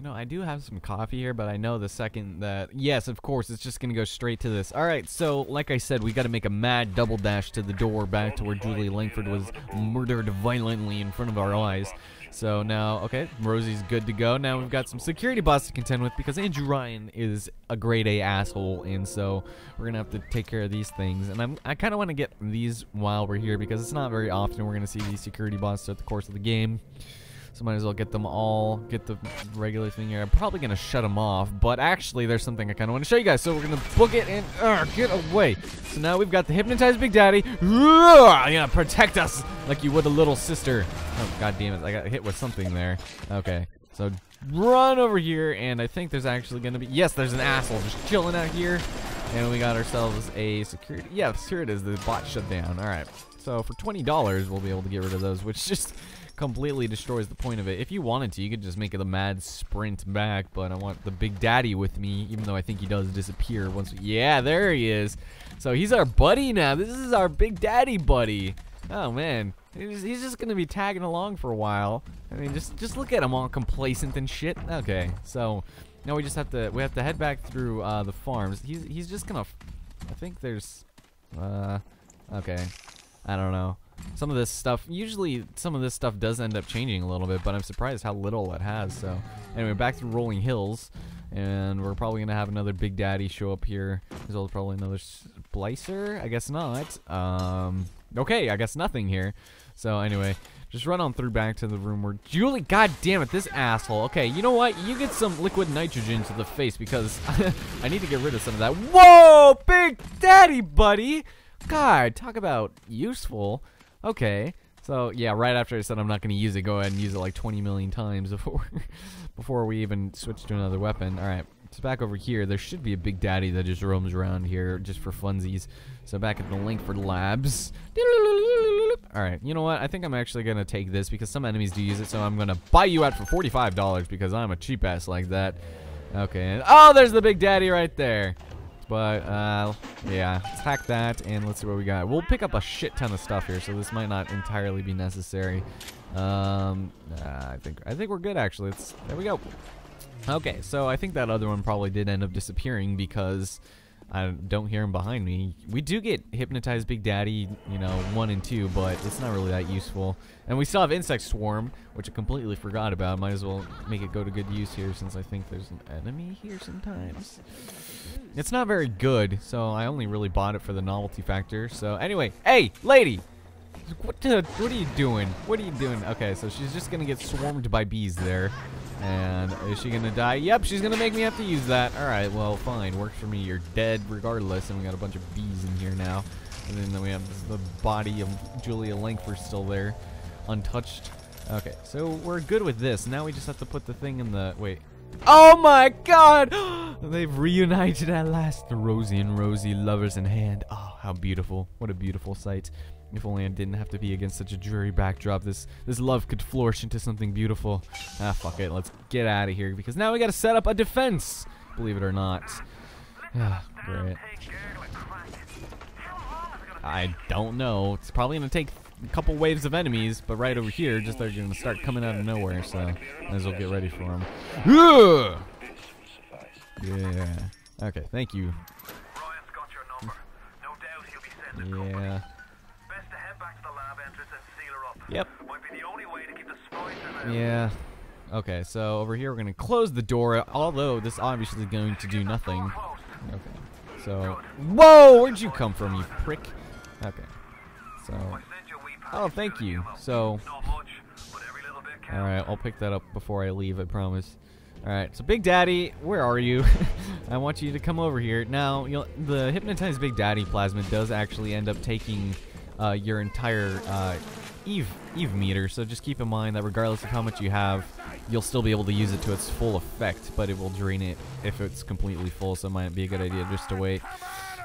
You know, I do have some coffee here, but I know the second that... Yes, of course, it's just going to go straight to this. Alright, so, like I said, we got to make a mad double dash to the door back to where Julie Langford was murdered violently in front of our eyes. So now, okay, Rosie's good to go. Now we've got some security bots to contend with because Andrew Ryan is a grade A asshole, and so we're gonna have to take care of these things. And I'm, I kind of want to get these while we're here because it's not very often we're gonna see these security bots throughout the course of the game. So might as well get them all, get the regular thing here. I'm probably going to shut them off, but actually there's something I kind of want to show you guys. So we're going to book it and uh, get away. So now we've got the Hypnotized Big Daddy. Yeah, protect us like you would a little sister. Oh, god damn it. I got hit with something there. Okay. So run over here, and I think there's actually going to be... Yes, there's an asshole just chilling out here. And we got ourselves a security... Yes, here it is. The bot shut down. All right. So for $20, we'll be able to get rid of those, which just completely destroys the point of it. If you wanted to, you could just make it a mad sprint back, but I want the Big Daddy with me, even though I think he does disappear once. yeah, there he is. So he's our buddy now. This is our Big Daddy buddy. Oh, man. He's, he's just going to be tagging along for a while. I mean, just just look at him all complacent and shit. Okay, so now we just have to we have to head back through uh, the farms. He's he's just gonna. I think there's. Uh, okay, I don't know some of this stuff, usually some of this stuff does end up changing a little bit, but I'm surprised how little it has. So anyway, back to Rolling Hills, and we're probably going to have another Big Daddy show up here, as well probably another Splicer. I guess not. Um, okay, I guess nothing here. So anyway, just run on through back to the room where Julie, god damn it, this asshole. Okay, you know what? You get some liquid nitrogen to the face because I need to get rid of some of that. Whoa, Big Daddy, buddy! God, talk about useful. Okay. So yeah, right after I said I'm not going to use it, go ahead and use it like 20 million times before before we even switch to another weapon. All right. So back over here, there should be a Big Daddy that just roams around here just for funsies. So back at the Langford Labs. Alright, you know what? I think I'm actually going to take this because some enemies do use it, so I'm going to buy you out for $45 because I'm a cheap ass like that. Okay. and, Oh, there's the Big Daddy right there. But, uh, yeah, let's hack that, and let's see what we got. We'll pick up a shit ton of stuff here, so this might not entirely be necessary. Um, I think I think we're good, actually. Let's, there we go. Okay, so I think that other one probably did end up disappearing because I don't hear him behind me. We do get Hypnotized Big Daddy, you know, 1 and 2, but it's not really that useful. And we still have Insect Swarm, which I completely forgot about. Might as well make it go to good use here since I think there's an enemy here sometimes. It's not very good, so I only really bought it for the novelty factor. So anyway, hey, lady! What, the, what are you doing? What are you doing? Okay, so she's just going to get swarmed by bees there. And is she gonna die? Yep, she's gonna make me have to use that. Alright, well, fine. Works for me. You're dead regardless. And we got a bunch of bees in here now. And then we have the body of Julia Langford still there. Untouched. Okay, so we're good with this. Now we just have to put the thing in the... Wait. Oh my god! They've reunited at last. The Rosie and Rosie lovers in hand. Oh, how beautiful. What a beautiful sight. If only I didn't have to be against such a dreary backdrop, this this love could flourish into something beautiful. Ah, fuck it. Let's get out of here because now we gotta set up a defense. Believe it or not. Ah, great. I don't know. It's probably gonna take a couple waves of enemies, but right over here, just they're gonna start coming out of nowhere. So might as well get ready for them. Yeah. Okay. Thank you. Yeah. Yep. Yeah. Okay, so over here we're going to close the door, although this obviously is going to do nothing. Okay. So, whoa, where'd you come from, you prick? Okay. So, oh, thank you. So, alright, I'll pick that up before I leave, I promise. Alright, so Big Daddy, where are you? I want you to come over here. Now, the Hypnotized Big Daddy plasma does actually end up taking uh, your entire uh, Eve Eve meter, so just keep in mind that regardless of how much you have, you'll still be able to use it to its full effect, but it will drain it if it's completely full, so it might be a good idea just to wait.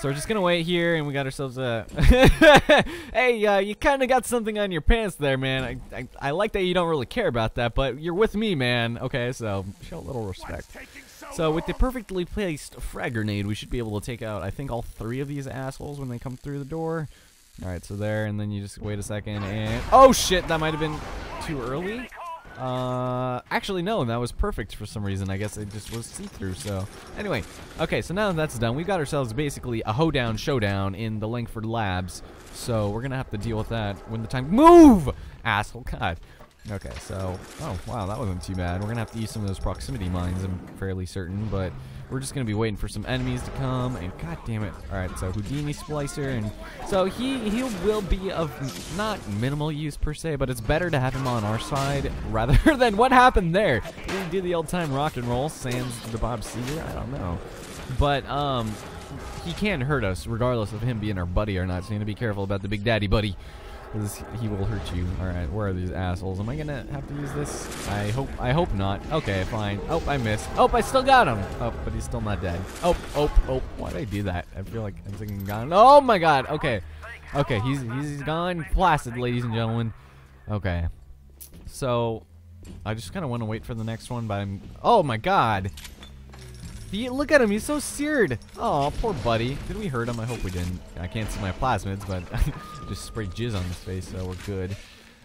So we're just gonna wait here, and we got ourselves a. hey, uh, you kind of got something on your pants there, man. I, I, I like that you don't really care about that, but you're with me, man. Okay, so show a little respect. So with the perfectly placed frag grenade, we should be able to take out, I think, all three of these assholes when they come through the door. Alright, so there, and then you just wait a second, and... Oh, shit! That might have been too early? Uh, actually, no, that was perfect for some reason. I guess it just was see-through, so. Anyway, okay, so now that that's done, we've got ourselves basically a hoedown showdown in the Langford Labs. So we're gonna have to deal with that when the time- MOVE! Asshole, God. Okay, so, oh, wow, that wasn't too bad. We're gonna have to use some of those proximity mines, I'm fairly certain, but we're just gonna be waiting for some enemies to come, and god damn it. Alright, so Houdini Splicer, and so he, he will be of not minimal use per se, but it's better to have him on our side rather than what happened there. We do the old time rock and roll, sans the Bob Seger? I don't know. But, um, he can hurt us regardless of him being our buddy or not, so you need to be careful about the Big Daddy buddy. Because he will hurt you. Alright, where are these assholes? Am I gonna have to use this? I hope I hope not. Okay, fine. Oh, I missed. Oh, I still got him. Oh, but he's still not dead. Oh, oh, oh. Why did I do that? I feel like I'm thinking gone. Oh my god. Okay. Okay, he's he's gone placid, ladies and gentlemen. Okay. So I just kinda wanna wait for the next one, but I'm Oh my god. Look at him, he's so seared. Oh, poor buddy. Did we hurt him? I hope we didn't. I can't see my plasmids, but just sprayed jizz on his face, so we're good.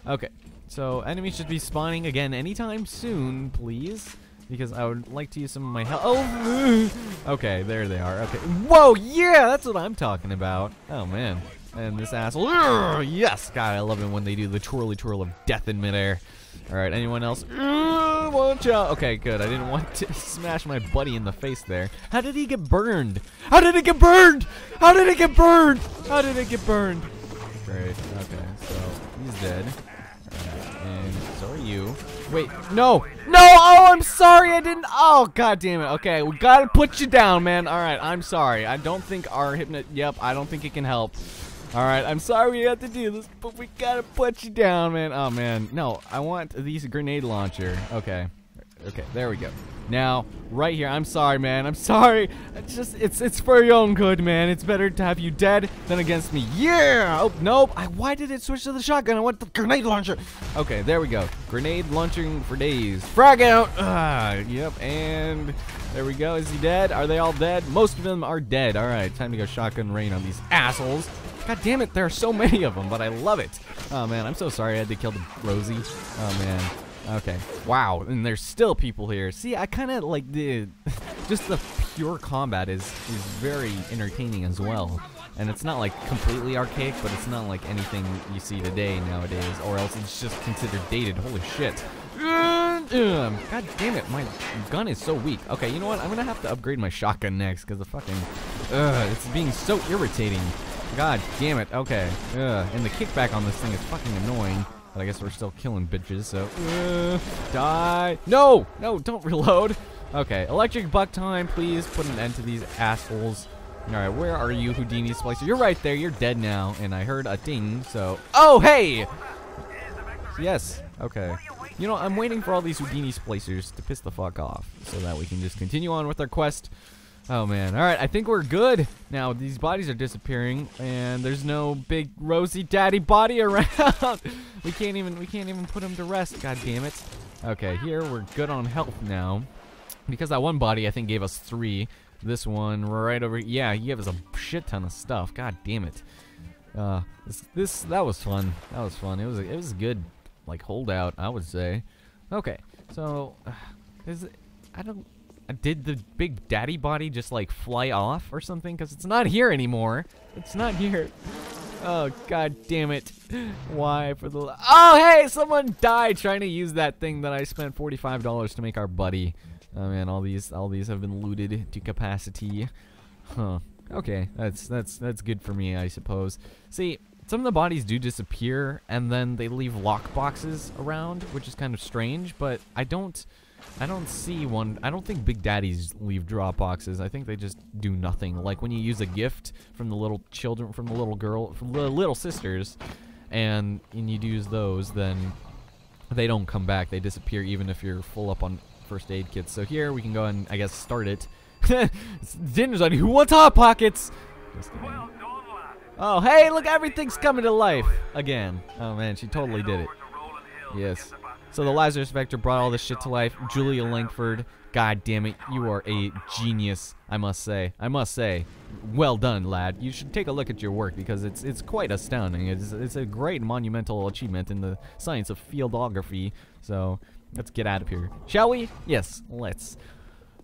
Okay, so enemies should be spawning again anytime soon, please. Because I would like to use some of my health. Oh, okay, there they are. Okay, whoa, yeah, that's what I'm talking about. Oh man, and this asshole. Yes, God, I love it when they do the twirly twirl of death in midair. All right, anyone else? Mm, Watch out. Okay, good. I didn't want to smash my buddy in the face there. How did he get burned? How did it get burned? How did it get burned? How did it get burned? Great. Okay, so he's dead. And so are you. Wait, no, no. Oh, I'm sorry. I didn't. Oh, god damn it. Okay, we gotta put you down, man. All right, I'm sorry. I don't think our hypnot. Yep, I don't think it can help. Alright, I'm sorry we have to do this, but we gotta put you down, man. Oh, man. No, I want these grenade launcher. Okay. Okay, there we go. Now, right here, I'm sorry, man. I'm sorry. It's just, it's it's for your own good, man. It's better to have you dead than against me. Yeah! Oh, nope. I, why did it switch to the shotgun? I want the grenade launcher. Okay, there we go. Grenade launching for days. Frag out! Ah, yep, and there we go. Is he dead? Are they all dead? Most of them are dead. All right, time to go shotgun rain on these assholes. God damn it, there are so many of them, but I love it. Oh man, I'm so sorry I had to kill the Rosie. Oh man. Okay. Wow, and there's still people here. See, I kind of like the just the pure combat is is very entertaining as well. And it's not like completely archaic, but it's not like anything you see today nowadays, or else it's just considered dated. Holy shit. Um, God damn it, my gun is so weak. Okay, you know what? I'm gonna have to upgrade my shotgun next, because the fucking... Ugh, it's being so irritating. God damn it. Okay. Ugh. And the kickback on this thing is fucking annoying. But I guess we're still killing bitches, so... Uh, die! No! No, don't reload! Okay, electric buck time, please put an end to these assholes. Alright, where are you, Houdini Splicer? You're right there, you're dead now, and I heard a ding, so... Oh, hey! Yes, okay. You know, I'm waiting for all these Houdini Splicers to piss the fuck off, so that we can just continue on with our quest. Oh man, alright, I think we're good. Now, these bodies are disappearing, and there's no big rosy daddy body around. we can't even, we can't even put him to rest, god damn it. Okay, here we're good on health now. Because that one body, I think, gave us three. This one, right over, yeah, he gave us a shit ton of stuff. God damn it. Uh, this, this, that was fun. That was fun. It was, it was good, like, holdout, I would say. Okay, so, uh, is it, I don't, did the big daddy body just like fly off or something? Because it's not here anymore. It's not here. Oh, god damn it. Why for the... Oh, hey, someone died trying to use that thing that I spent $45 to make our buddy. Oh, man, all these all these have been looted to capacity. Huh. Okay, that's that's that's good for me, I suppose. See, some of the bodies do disappear, and then they leave lock boxes around, which is kind of strange, but I don't... I don't see one. I don't think Big Daddies leave drop boxes. I think they just do nothing. Like when you use a gift from the little children, from the little girl, from the little sisters, and, and you use those, then they don't come back. They disappear even if you're full up on first aid kits. So here we can go and, I guess, start it. Dinner's on Who wants Hot Pockets? Oh, hey, look, everything's coming to life again. Oh, man, she totally did it. Yes. So the Lazarus Vector brought all this shit to life. Julia Langford, god damn it, you are a genius, I must say. I must say, well done, lad. You should take a look at your work because it's it's quite astounding. It's, it's a great monumental achievement in the science of fieldography. So, let's get out of here. Shall we? Yes, let's.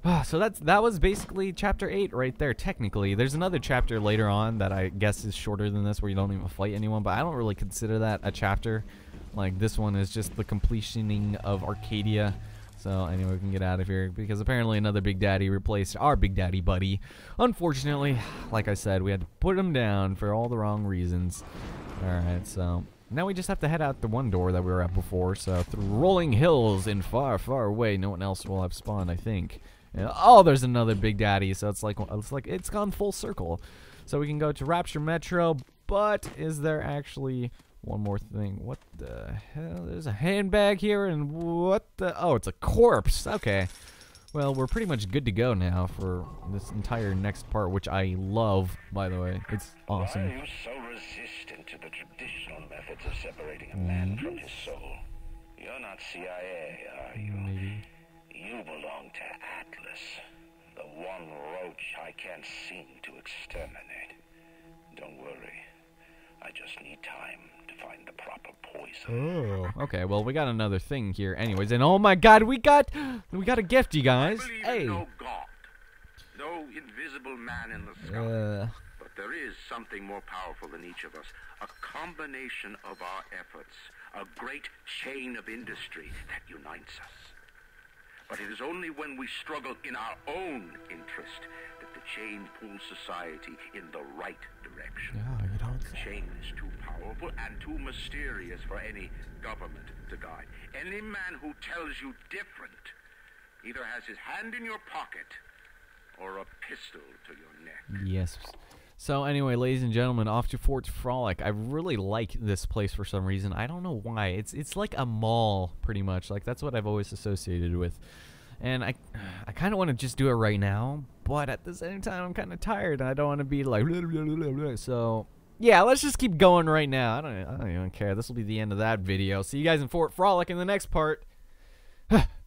So that's that was basically chapter 8 right there technically. There's another chapter later on that I guess is shorter than this where you don't even fight anyone, but I don't really consider that a chapter. Like this one is just the completioning of Arcadia. So anyway, we can get out of here because apparently another Big Daddy replaced our Big Daddy buddy. Unfortunately, like I said, we had to put him down for all the wrong reasons. Alright, so now we just have to head out the one door that we were at before. So through rolling hills and far, far away, no one else will have spawned, I think. And, oh, there's another Big Daddy. So it's like it's like it's gone full circle. So we can go to Rapture Metro, but is there actually one more thing. What the hell? There's a handbag here, and what the? Oh, it's a corpse. Okay. Well, we're pretty much good to go now for this entire next part, which I love, by the way. It's awesome. Why are you so resistant to the traditional methods of separating a man mm-hmm. from his soul? You're not CIA, are you? Maybe. You belong to Atlas, the one roach I can't seem to exterminate. Don't worry. I just need time find the proper poison. Oh. Okay, well, we got another thing here anyways. And oh my god, we got we got a gift, you guys. Hey. no God, no invisible man in the sky. Uh, But there is something more powerful than each of us. A combination of our efforts. A great chain of industry that unites us. But it is only when we struggle in our own interest that the chain pulls society in the right direction. yeah, chain is too powerful and too mysterious for any government to guide. Any man who tells you different either has his hand in your pocket or a pistol to your neck. Yes. So anyway, ladies and gentlemen, off to Fort Frolic. I really like this place for some reason. I don't know why. It's it's like a mall, pretty much. Like that's what I've always associated with. And I, I kind of want to just do it right now, but at the same time, I'm kind of tired, and I don't want to be like. So yeah, let's just keep going right now. I don't, I don't even care. This will be the end of that video. See you guys in Fort Frolic in the next part.